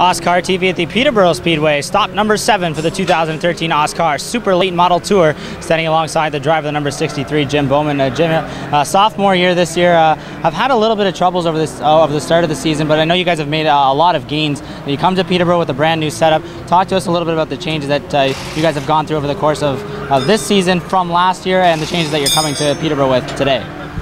OSCAAR TV at the Peterborough Speedway. Stop number seven for the 2013 OSCAAR Super Late Model Tour. Standing alongside the driver, the number 63, Jim Bowman. Uh, Jim, uh, sophomore year this year. Uh, I've had a little bit of troubles over this uh, over the start of the season, but I know you guys have made a lot of gains. You come to Peterborough with a brand new setup. Talk to us a little bit about the changes that uh, you guys have gone through over the course of, of this season from last year, and the changes that you're coming to Peterborough with today.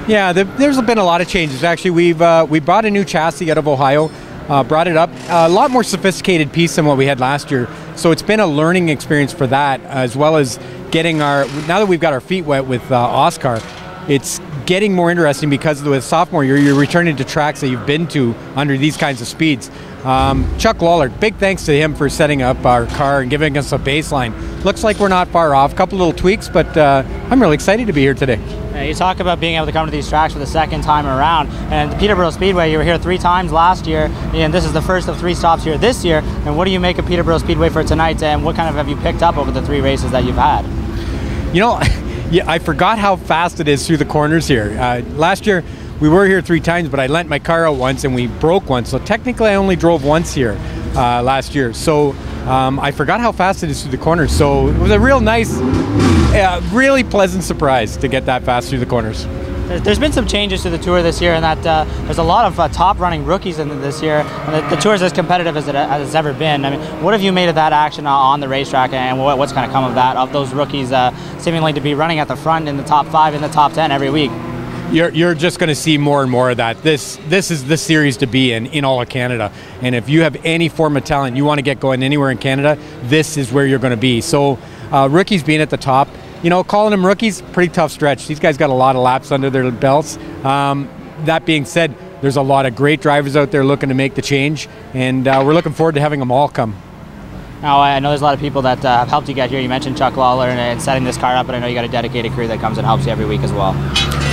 Yeah, there's been a lot of changes. Actually, we've uh, we brought a new chassis out of Ohio uh, brought it up. A lot more sophisticated piece than what we had last year. So it's been a learning experience for that, as well as getting our. Now that we've got our feet wet with uh, OSCAAR, it's getting more interesting because with sophomore year, you're returning to tracks that you've been to under these kinds of speeds. Um, Chuck Lawler, big thanks to him for setting up our car and giving us a baseline. Looks like we're not far off. A couple little tweaks, but uh, I'm really excited to be here today. you talk about being able to come to these tracks for the second time around. And the Peterborough Speedway, you were here three times last year, and this is the first of three stops here this year. And what do you make of Peterborough Speedway for tonight, and what kind of have you picked up over the three races that you've had? You know, yeah, I forgot how fast it is through the corners here. Uh, last year, we were here three times, but I lent my car out once and we broke once. So technically, I only drove once here uh, last year. So um, I forgot how fast it is through the corners. So it was a real nice, uh, really pleasant surprise to get that fast through the corners. There's been some changes to the tour this year, and that uh, there's a lot of uh, top running rookies in this year, and the, the tour is as competitive as it has ever been. I mean, what have you made of that action on the racetrack, and what, what's going to come of that, of those rookies uh, seemingly to be running at the front in the top five, in the top ten every week? you're, you're just going to see more and more of that. This this is the series to be in in all of Canada. And if you have any form of talent, you want to get going anywhere in Canada, this is where you're going to be. So uh, rookies being at the top, you know, calling them rookies, pretty tough stretch. These guys got a lot of laps under their belts. Um, that being said, there's a lot of great drivers out there looking to make the change, and uh, we're looking forward to having them all come. Now, I know there's a lot of people that uh, have helped you get here. You mentioned Chuck Lawler and, and, setting this car up, but I know you got a dedicated crew that comes and helps you every week as well.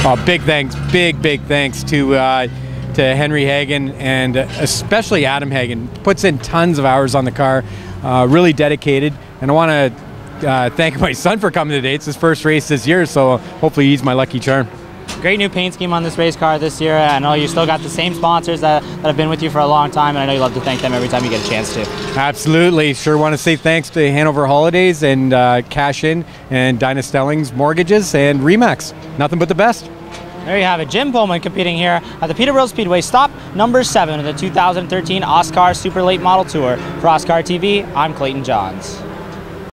Oh, big thanks, big, big thanks to uh, to Henry Hagan and especially Adam Hagan. Puts in tons of hours on the car, uh, really dedicated. And I want to uh, thank my son for coming today. It's his first race this year, so hopefully he's my lucky charm. Great new paint scheme on this race car this year. I know you still got the same sponsors that, that have been with you for a long time, and I know you love to thank them every time you get a chance to. Absolutely. Sure want to say thanks to Hanover Holidays and uh, Cash In and Dinah Stellings Mortgages and Remax. Nothing but the best. There you have it. Jim Bowman competing here at the Peterborough Speedway, stop number seven of the 2013 OSCAAR Super Late Model Tour. For OSCAAR TV, I'm Clayton Johns.